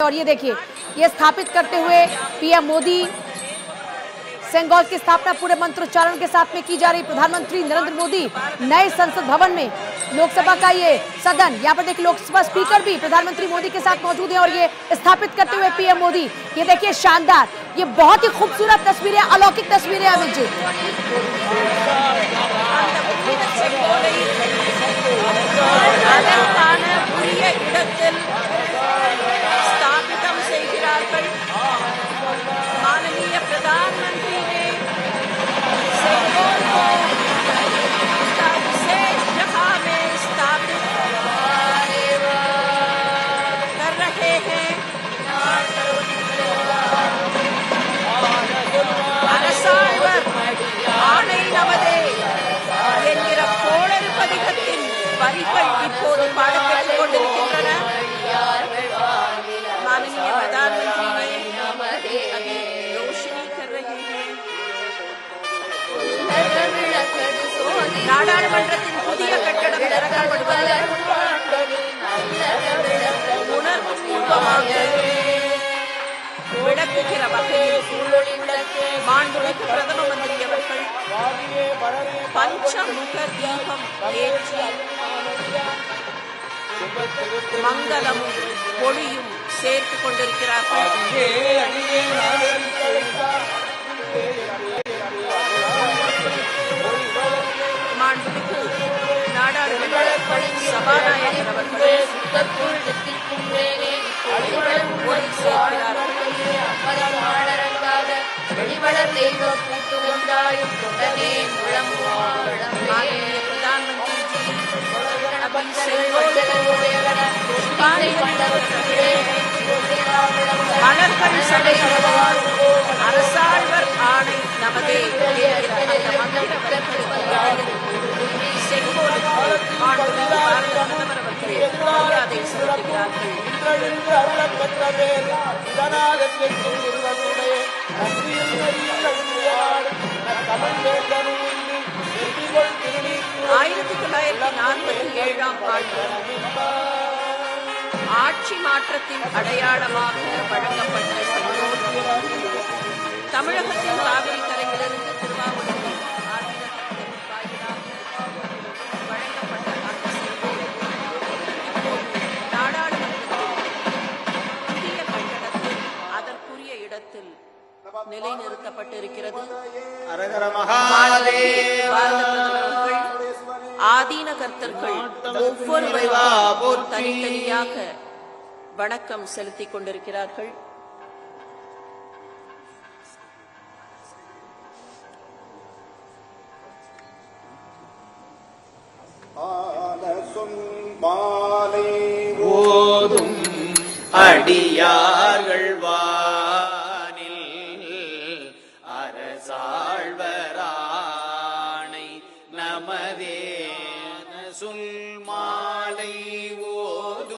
और ये देखिए, ये स्थापित करते हुए पीएम मोदी सेंगोल की स्थापना पूरे मंत्रोच्चारण के साथ में की जा रही। प्रधानमंत्री नरेंद्र मोदी नए संसद भवन में लोकसभा का ये सदन, यहाँ पर देखिए लोकसभा स्पीकर भी प्रधानमंत्री मोदी के साथ मौजूद है और ये स्थापित करते हुए पीएम मोदी। ये देखिए शानदार, ये बहुत ही खूबसूरत तस्वीरें, अलौकिक तस्वीरें अमित जी। நாடாளுமன்றத்தின் புதிய கட்டடம் திறக்கப்படுவது உணர்வுபூர்வமாக விளக்குகிற வகையில் மாண்புமிகு பிரதம மந்திரி அவர்கள் பஞ்சமுக தீபம் ஏற்றி மங்களமும் ஒளியும் சேர்த்துக் கொண்டிருக்கிறார்கள். சிவநாயகனவர்க்கு சுத்தத்துள் நெத்திக்கும் மேலே அடிவளர் ஓடி சேர்க்கிறார் அரசா அருளப் பெற்ற பேர் இருவருடைய நன்றியில் தமிழ் ஆயிரத்தி தொள்ளாயிரத்தி நாற்பத்தி ஏழாம் ஆண்டு ஆட்சி மாற்றத்தின் அடையாளமாக வழங்கப்பட்ட தமிழகத்தின் காவிரி கரையிலிருந்து திருவாவூரில் அவர்கள் ஆதீன கர்த்தர்கள் ஒவ்வொருவரும் தனித்தனியாக வணக்கம் செலுத்திக் கொண்டிருக்கிறார்கள். மாலை ஓதும் அடியார்கள் வா. ¡Suscríbete!